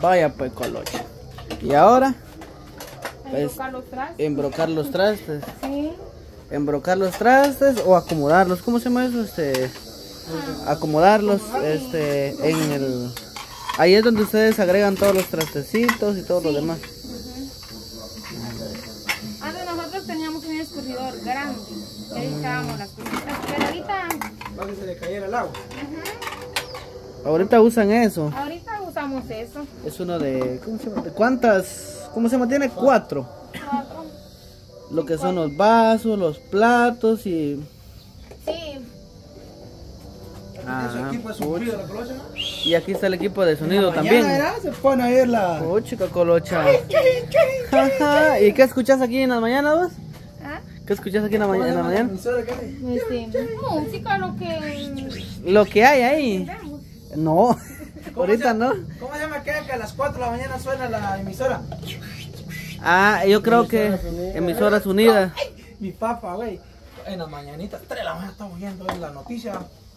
Vaya pues colocha. Y ahora, pues, Embrocar los trastes. embrocar los trastes. Sí. Embrocar los trastes o acomodarlos. ¿Cómo se llama eso? Este, acomodarlos este, en el... Ahí es donde ustedes agregan todos los trastecitos y todo lo demás. Antes nosotros teníamos un escurridor grande. Y ahí echábamos las cositas. Pero ahorita, Para que se le cayera el agua. Ahorita usan eso. ahorita usamos eso. Es uno de... ¿Cómo se llama? ¿De cuántas? ¿Cómo se llama? Tiene cuatro. Cuatro. Lo que son los vasos, los platos y... Sí. Ah, Ese equipo es sufrido la colocha, ¿no? y aquí está el equipo de sonido Mañana, también. ¿verdad? Se pone a ir la. Oh, chica colocha. Jaja, ¿Y qué escuchas aquí en las mañanas vos? ¿Ah? ¿Qué escuchas aquí en la, ma- en la mañana? Este, música, lo que Lo que hay ahí. No, ¿Cómo ahorita se- no. ¿Cómo se llama aquella que a las 4 de la mañana suena la emisora? Ah, yo creo que emisoras unidas. Mi papá, güey. En las mañanitas, 3 de la mañana estamos viendo la noticia.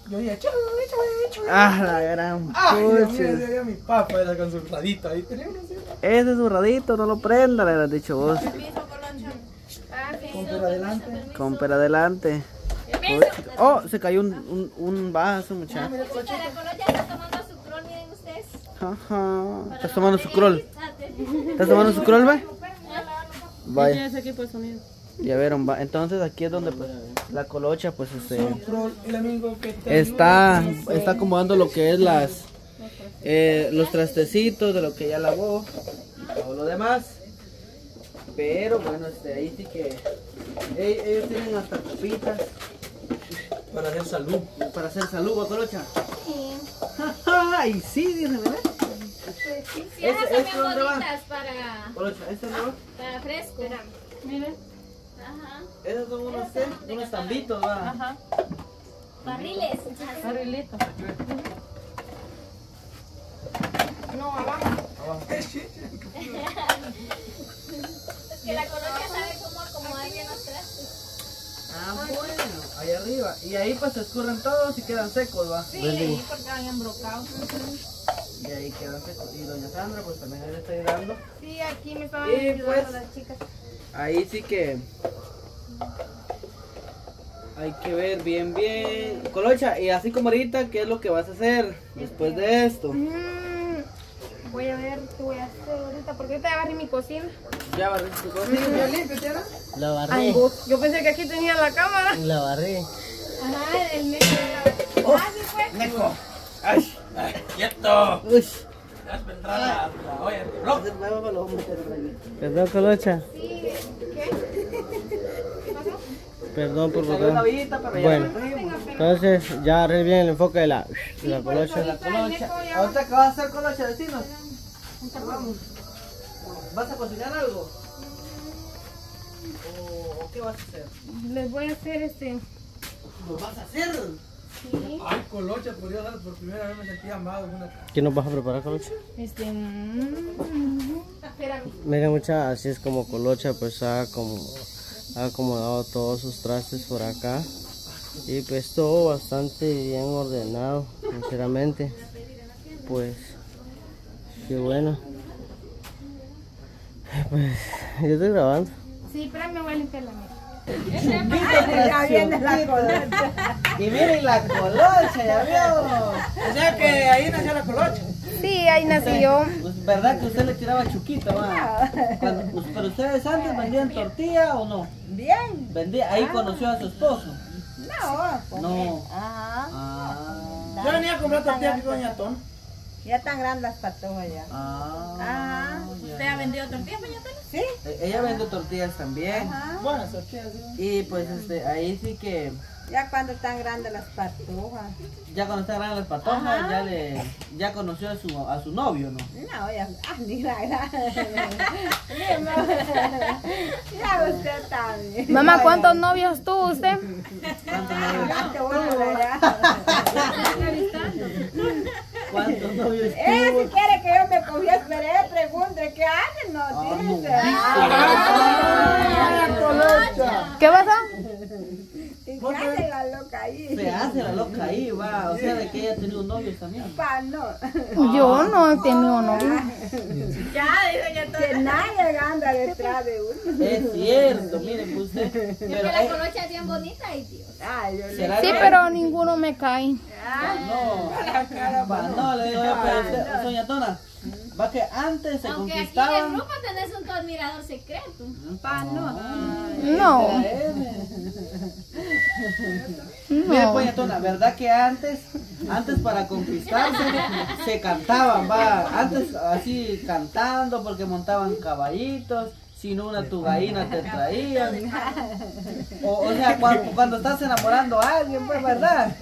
Yo dije, chuy, chuy, chuy. Ah, la gran Ay, Dios mío, decía mi papá era con su radito ahí. Tenía una así, Ese zurradito no lo prenda, le has dicho vos. Ah, sí. Con pero adelante. Con pero adelante. Oh. Oh, se cayó un, un, un vaso, muchacho. La colonia está tomando su cron, miren ustedes. Ajá. ¿Estás tomando su crol? ¿Estás tomando su crol, ve? Vaya. ese equipo de sonido. Ya vieron, va. Entonces aquí es donde pues la colocha pues este está está acomodando lo que es las eh, los trastecitos de lo que ya lavó y todo lo demás. Pero bueno, este ahí sí que ell- ellos tienen hasta copitas Para hacer salud. para hacer salud, ¿va, colocha. Sí. Ay, sí, dice, ¿verdad? Sí, Ese- esas ese son dónde va? para, Colocha, ¿este no? va? para fresco. Miren. Ajá. Esos son unos, ¿qué? unos tambitos, va. Ajá. Barriles. Barrilito. No, abajo. Es que la colonia sabe cómo acomodar bien los trastes. Ah, bueno, ahí arriba. Y ahí pues se escurren todos y quedan secos, va. Sí, ahí porque han embrocado. Y ahí quedan secos. Y doña Sandra pues también ahí le está ayudando. Sí, aquí me estaban Y, ayudando pues, las chicas. Ahí sí que hay que ver bien, bien. Colocha, y así como ahorita, ¿qué es lo que vas a hacer después de esto? Mm, voy a ver qué voy a hacer ahorita, porque ahorita ya barrí mi cocina. Ya barriste tu cosa. ¿Ya limpio, tierra? La barré. Ay, vos, yo pensé que aquí tenía la cámara. La barré. Ajá, el medio de la... Ah, sí fue. Neco. ¡Ay! ay, ¡Quieto! Uy. Ya vendrá la, la olla blog. Perdón, Colocha. Sí, ¿qué? ¿Qué pasó? Perdón por ya Bueno. Entonces, ya agarré bien el enfoque de la, de la colocha. La colocha. ¿Ahorita qué vas a hacer, Colocha? Decinos. Vamos. ¿Vas a cocinar algo? ¿O, o qué vas a hacer? Les voy a hacer este... ¿Lo vas a hacer? Sí. Ay, colocha, por Dios, por primera vez me sentí amado. Una... ¿Qué nos vas a preparar, colocha? Este... mm, Espérame. Miren, mucha, así es como colocha, pues ha, como, ha acomodado todos sus trastes por acá. Y pues todo bastante bien ordenado, sinceramente. Pues, qué bueno. Pues, yo estoy grabando. Sí, espérame, voy a limpiar la mesa. Y miren la colocha, ya vio. O sea que ahí nació la colocha. Sí, ahí nací yo. Pues, ¿Verdad que usted le tiraba chuquito, va? Cuando- pues, ¿Pero ustedes antes vendían tortilla o no? Bien. Vendía, ahí conoció a su esposo. No, pues, No. Ajá. Ah. Yo venía a comprar tortilla aquí con Doña. Ya están grandes las patojas ya. Ah. Ajá. ya. ¿Usted ha vendido tortillas, doña Tela? ¿Sí? Eh, Ella vende tortillas también. Ajá. Buenas tortillas, sí. Y pues este, ahí sí que Ya cuando están grandes las patojas. ya cuando está grande las patojas, ya le ya conoció a su a su novio, ¿no? No, ya, ah, ni la gran. Ya usted está bien. Mamá, ¿cuántos novios tuvo usted? ¿Cuántos novios? ¿Cuántos novios Eh, tuvo? si quiere que yo me confíe, esperé, pregunte, ¿qué hacen? No, dice. ¡Ah, colocha! ¿Qué pasó? Loca ahí. Se hace la loca ahí, va. O sea, de que ella ha tenido novios también. Pa, no. Yo no he tenido novio. Ya, dice que todo. Que nadie anda detrás de uno. Es cierto, miren pues usted. Que Pero, la eh, colocha es bien bonita, ay Dios. Ay, yo le ¿será Sí, que- pero ninguno me cae. No, va, no, le digo yo, pero usted, doña Tona, va que antes se Aunque aquí en el conquistaban. grupo tenés un admirador secreto. Pa, no. No, Mire, no. pues, Tona, ¿verdad que antes, antes para conquistarse, se cantaban, va? Antes así cantando porque montaban caballitos, sin una tu gallina te traían. O, o sea, cuando, cuando estás enamorando a alguien, pues, ¿verdad?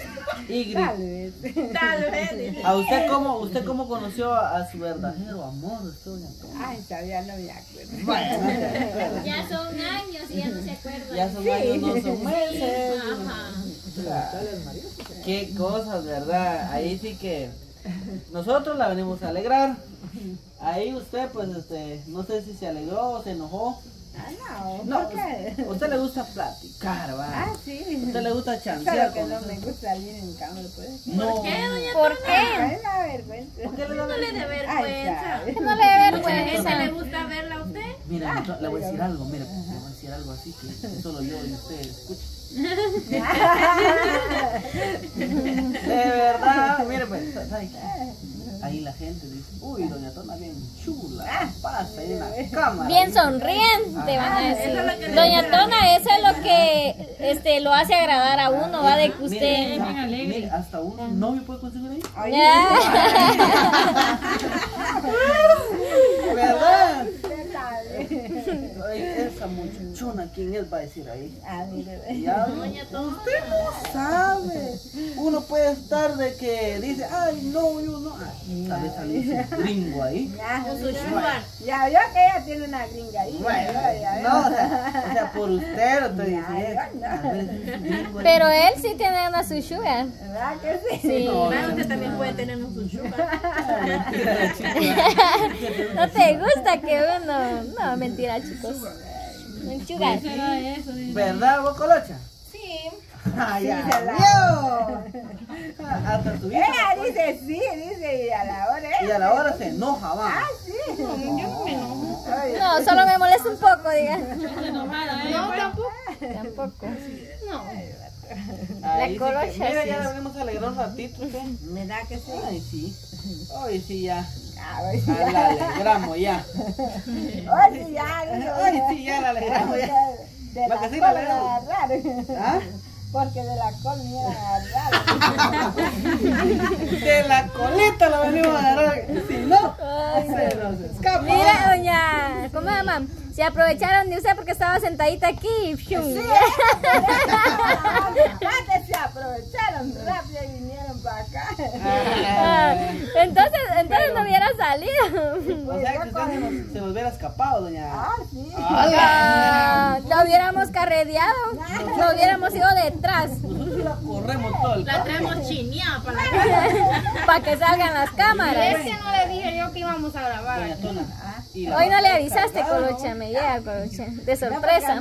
Y gri- Tal vez. ¿A usted cómo, usted cómo conoció a, a su verdadero amor? usted, doña Tona? Ay, todavía no me acuerdo. Bueno. Ya son años y ya no se acuerdan. Ya son años, no son meses. Ajá. Qué cosas, ¿verdad? Ahí sí que nosotros la venimos a alegrar. Ahí usted, pues, este, no sé si se alegró o se enojó. Ah, no, No, ¿por usted le gusta platicar, va. Ah, sí. A usted le gusta chancear Solo que no me gusta salir en cámara, pues. No. ¿Qué, doña ¿Por Tona? qué? Ay, la vergüenza. ¿Por qué le da No le dé vergüenza. No le dé Mucha gente le vergüenza. gusta verla a usted. Mira, yo le voy a decir algo, mire, le voy a decir algo así que solo yo y usted escuchen. De verdad, mire, pues. Ahí la gente dice, uy, doña Tona bien chula, pasa ahí en la cámara. Bien sonriente, van a decir. Doña Tona, eso es lo que este, lo hace agradar a uno, va de que usted... mire, hasta un novio puede conseguir ahí. ¿Verdad? Esa muchachona, ¿quién es? Va a decir ahí. Ah, mire. Ya, usted no sabe. Uno puede estar de que dice, ay, no, yo no. Ay, tal vez salirse gringo ahí. Ya, su sugar. Ya vio que ella tiene una gringa ahí. Bueno, ya, ya, no, o sea, o sea, por usted lo estoy diciendo. yo. Pero él sí tiene una su sugar. ¿Verdad que sí? Sí. Usted también puede tener un su sugar. ¿No te gusta que uno... No, mentira, chicos. Un sugar. ¿Verdad, vos, Colocha? Sí. Ay, ya se la- vio. Hasta tu hija. Ella dice sí, dice y a la hora Y a la hora se enoja, va. Ah, sí. Oye, No, solo me molesta un poco, diga. No, tampoco. Tampoco. Ahí sí que- Colocha, Mira, sí. ya la venimos a alegrar un ratito, ¿qué? ¿Verdad que sí? Ay, sí. Hoy sí, ya. Ah, hoy sí, Ah, la alegramos ya. hoy sí, ya. Ay, sí, ya la alegramos ya. De la sí la me. ¿Ah? Porque de la col me iban a agarrar. De la colita la venimos a agarrar. Si no, se nos escapa. Mira, doña, ¿cómo se llama? Se aprovecharon de usted porque estaba sentadita aquí. ¡fium! Antes se aprovecharon rápido y vinieron para acá. Ah, entonces, entonces no hubiera salido. O sea que usted se nos, se nos hubiera escapado, doña. Ah, sí. Ah, carredeado, lo hubiéramos ido detrás la corremos todo el La traemos chineada para la casa. para que salgan las cámaras. Es que no le dije yo que íbamos a grabar. La Hoy no le avisaste, Colocha, me llega, Colocha, de sorpresa.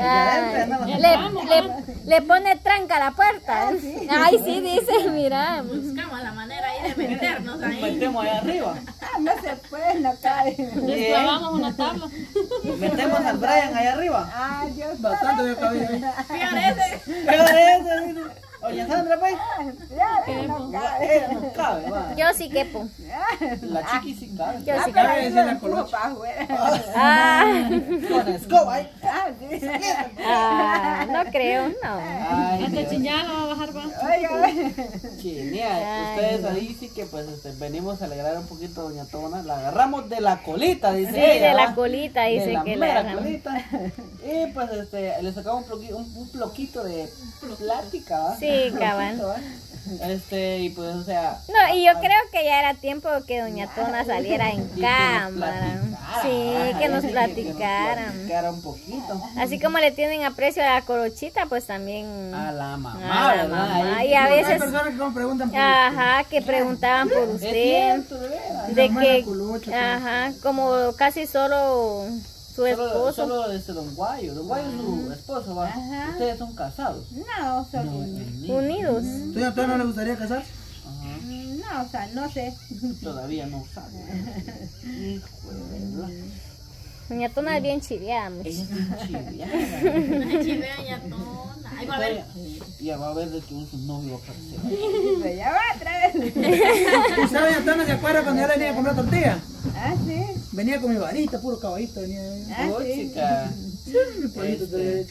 Ah, le, le, le pone tranca a la puerta. Ay, sí, dice, mira. Buscamos la manera de meternos Nos ahí. metemos allá arriba. Ah, no se puede, no cae. Bien. una tabla. Metemos al Brian allá arriba. Ah, Dios Bastante de cabello ahí. Fíjate. Pero ese, Doña Sandra, pues. Ya, no cae. Ella no cabe, va. Yo sí quepo. La chiqui sí cabe. Yo sí Pero quepo. ahí lo empujo para afuera. Ah, Con escoba, ¿eh? Ah, ah, no creo, no. Ay, Dios. Oiga, Genial. Ustedes ahí sí que pues este, venimos a alegrar un poquito a Doña Tona. La agarramos de la colita, dice Sí, ella. de la colita De dice la que mera la agarramos. colita. Y pues este, le sacamos un, ploqui- un, un ploquito de plática, ¿va? Sí, cabal. Este, y pues, o sea, No, y yo creo que ya era tiempo que Doña Tona saliera en y que nos cámara. Sí, que nos platicaran. platicara un poquito. Así como le tienen aprecio a la corochita, pues también A la mamá, a la ¿verdad? mamá. Y a veces, personas que me preguntan por ajá, que preguntaban por Es usted. cierto, de. De que, ajá, como casi solo Su Solo, esposo. solo este Don Guayo. Don Guayo es su esposo, va. Ajá. Ustedes son casados. No, solo. No, No, ni- Unidos. ¿Tú a usted no le gustaría casarse? Ajá. o sea, no sé. Todavía no sabe. Hijo de Doña Tona es bien chiviada. Ella es bien chiviada. Chivea ya tona. Ahí va a ver. Ya va a ver de que un su novio va a aparecer. Ya va otra vez. ¿Y sabe, Doña Tona, se acuerda cuando yo le venía a comprar tortilla? Ah, sí. Venía con mi varita, puro caballito. Venía Ah, Oh, sí. chica. Este. de-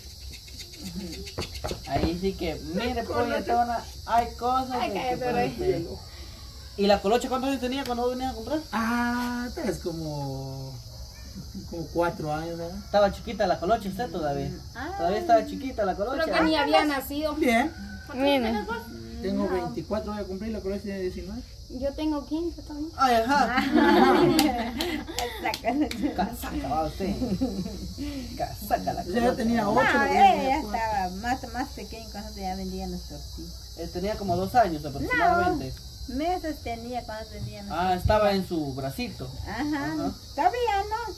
Ahí sí que, mire, polla tona, hay cosas. Ay, de que, pues, ¿Y la colocha cuántos años tenía cuando venía a comprar? Ah, es como. como cuatro años, ¿verdad? Estaba chiquita la colocha usted todavía. Todavía estaba chiquita la colocha. Creo que ni había nacido. Bien. Miren. Tengo 24, voy a cumplir, la colegio tiene 19. Yo tengo 15 también. Ay, ajá. Saca. Casaca va usted. Casaca la O sea, yo colocha. tenía No, 8. ella estaba más, más pequeña cuando ya vendían las tortillas. Eh, tenía como dos años aproximadamente. Meses tenía cuando vendían las Ah, estaba en su bracito. Ajá. Ajá. Todavía no.